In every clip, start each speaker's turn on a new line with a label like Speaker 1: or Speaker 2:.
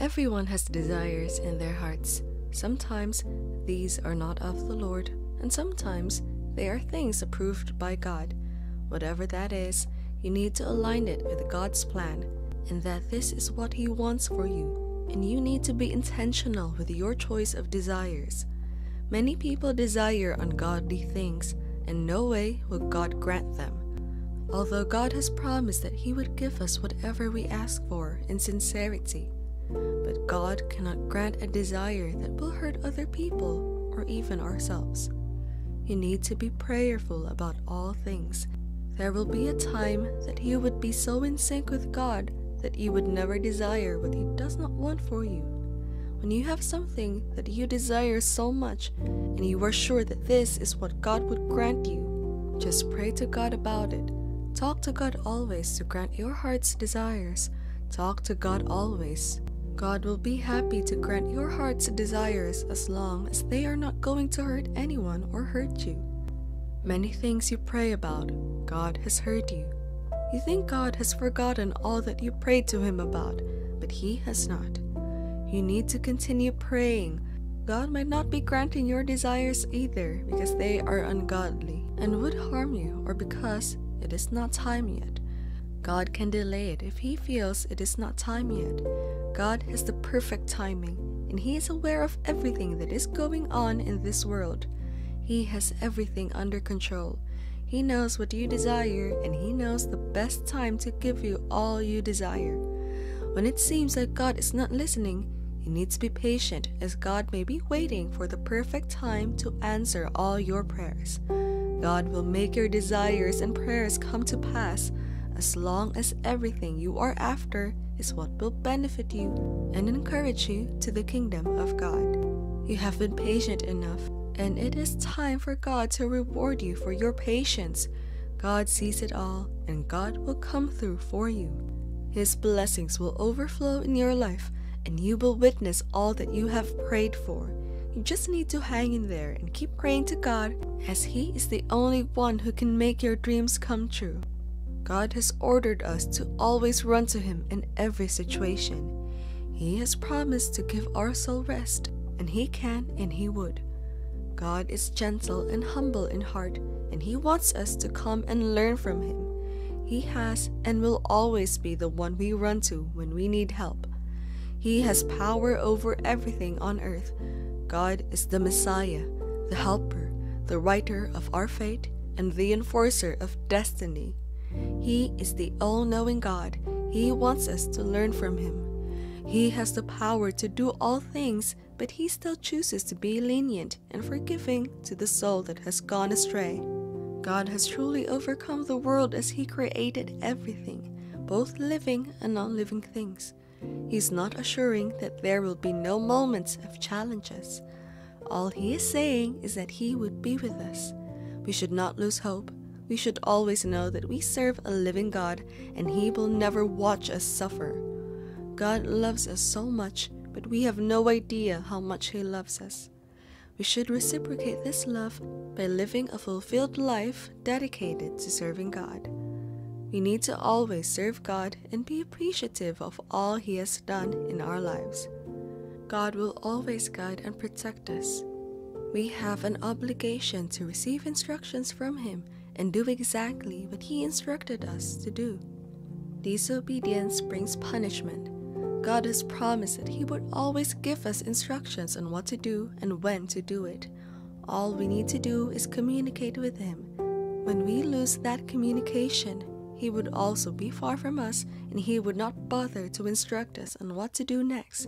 Speaker 1: Everyone has desires in their hearts. Sometimes these are not of the Lord, and sometimes they are things approved by God. Whatever that is, you need to align it with God's plan, and that this is what He wants for you, and you need to be intentional with your choice of desires. Many people desire ungodly things, and no way will God grant them. Although God has promised that He would give us whatever we ask for in sincerity, but God cannot grant a desire that will hurt other people or even ourselves. You need to be prayerful about all things. There will be a time that you would be so in sync with God that you would never desire what He does not want for you. When you have something that you desire so much and you are sure that this is what God would grant you, just pray to God about it. Talk to God always to grant your heart's desires. Talk to God always. God will be happy to grant your heart's desires as long as they are not going to hurt anyone or hurt you. Many things you pray about, God has heard you. You think God has forgotten all that you prayed to Him about, but He has not. You need to continue praying. God might not be granting your desires either because they are ungodly and would harm you or because it is not time yet. God can delay it if He feels it is not time yet. God has the perfect timing, and He is aware of everything that is going on in this world. He has everything under control. He knows what you desire, and He knows the best time to give you all you desire. When it seems like God is not listening, you need to be patient as God may be waiting for the perfect time to answer all your prayers. God will make your desires and prayers come to pass as long as everything you are after is what will benefit you and encourage you to the kingdom of God. You have been patient enough, and it is time for God to reward you for your patience. God sees it all, and God will come through for you. His blessings will overflow in your life, and you will witness all that you have prayed for. You just need to hang in there and keep praying to God, as He is the only one who can make your dreams come true. God has ordered us to always run to Him in every situation. He has promised to give our soul rest, and He can and He would. God is gentle and humble in heart, and He wants us to come and learn from Him. He has and will always be the one we run to when we need help. He has power over everything on earth. God is the Messiah, the Helper, the writer of our fate, and the enforcer of destiny. He is the all knowing God. He wants us to learn from Him. He has the power to do all things, but He still chooses to be lenient and forgiving to the soul that has gone astray. God has truly overcome the world as He created everything, both living and non living things. He's not assuring that there will be no moments of challenges. All He is saying is that He would be with us. We should not lose hope we should always know that we serve a living God and He will never watch us suffer. God loves us so much, but we have no idea how much He loves us. We should reciprocate this love by living a fulfilled life dedicated to serving God. We need to always serve God and be appreciative of all He has done in our lives. God will always guide and protect us. We have an obligation to receive instructions from Him and do exactly what He instructed us to do. Disobedience brings punishment. God has promised that He would always give us instructions on what to do and when to do it. All we need to do is communicate with Him. When we lose that communication, He would also be far from us and He would not bother to instruct us on what to do next.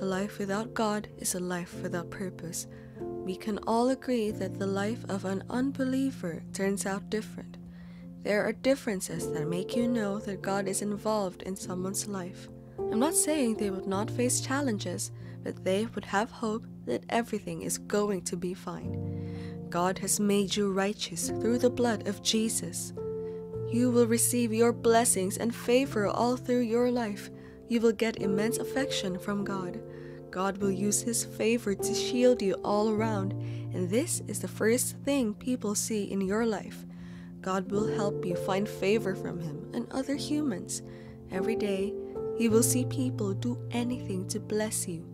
Speaker 1: A life without God is a life without purpose we can all agree that the life of an unbeliever turns out different. There are differences that make you know that God is involved in someone's life. I'm not saying they would not face challenges, but they would have hope that everything is going to be fine. God has made you righteous through the blood of Jesus. You will receive your blessings and favor all through your life. You will get immense affection from God. God will use His favor to shield you all around, and this is the first thing people see in your life. God will help you find favor from Him and other humans. Every day, You will see people do anything to bless you.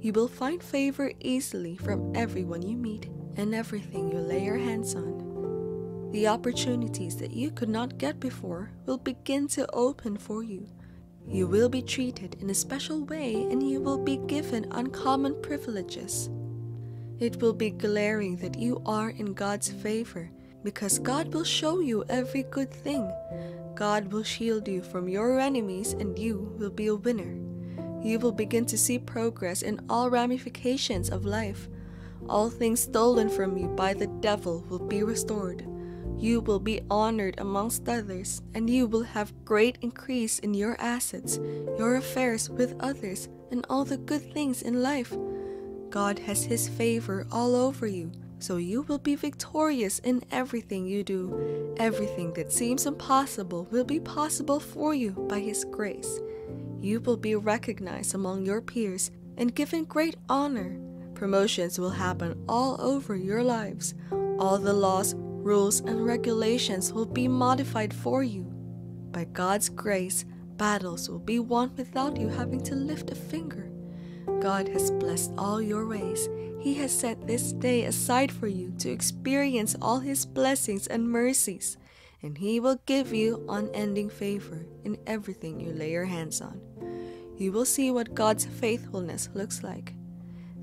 Speaker 1: You will find favor easily from everyone you meet and everything you lay your hands on. The opportunities that you could not get before will begin to open for you. You will be treated in a special way and you will be given uncommon privileges. It will be glaring that you are in God's favor because God will show you every good thing. God will shield you from your enemies and you will be a winner. You will begin to see progress in all ramifications of life. All things stolen from you by the devil will be restored. You will be honored amongst others, and you will have great increase in your assets, your affairs with others, and all the good things in life. God has His favor all over you, so you will be victorious in everything you do. Everything that seems impossible will be possible for you by His grace. You will be recognized among your peers and given great honor. Promotions will happen all over your lives. All the laws rules, and regulations will be modified for you. By God's grace, battles will be won without you having to lift a finger. God has blessed all your ways. He has set this day aside for you to experience all His blessings and mercies, and He will give you unending favor in everything you lay your hands on. You will see what God's faithfulness looks like.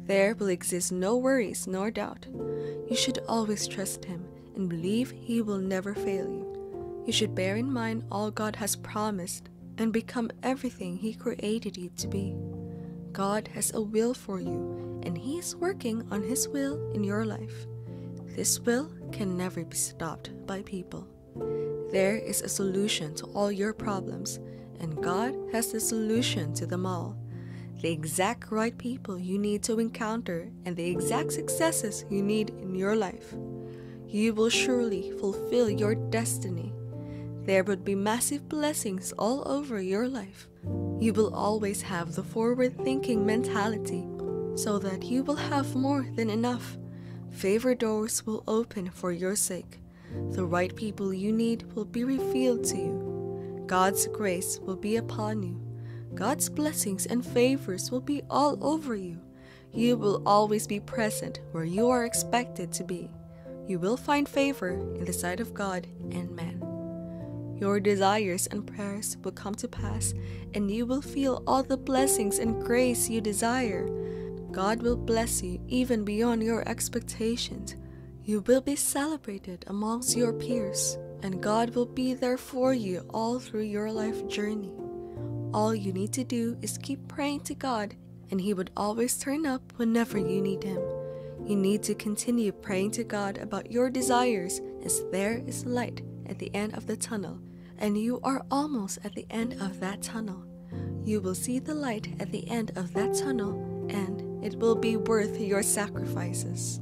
Speaker 1: There will exist no worries nor doubt. You should always trust Him and believe He will never fail you. You should bear in mind all God has promised and become everything He created you to be. God has a will for you, and He is working on His will in your life. This will can never be stopped by people. There is a solution to all your problems, and God has the solution to them all. The exact right people you need to encounter, and the exact successes you need in your life you will surely fulfill your destiny. There would be massive blessings all over your life. You will always have the forward thinking mentality so that you will have more than enough. Favor doors will open for your sake. The right people you need will be revealed to you. God's grace will be upon you. God's blessings and favors will be all over you. You will always be present where you are expected to be you will find favor in the sight of God and man. Your desires and prayers will come to pass, and you will feel all the blessings and grace you desire. God will bless you even beyond your expectations. You will be celebrated amongst your peers, and God will be there for you all through your life journey. All you need to do is keep praying to God, and He would always turn up whenever you need Him. You need to continue praying to God about your desires, as there is light at the end of the tunnel, and you are almost at the end of that tunnel. You will see the light at the end of that tunnel, and it will be worth your sacrifices.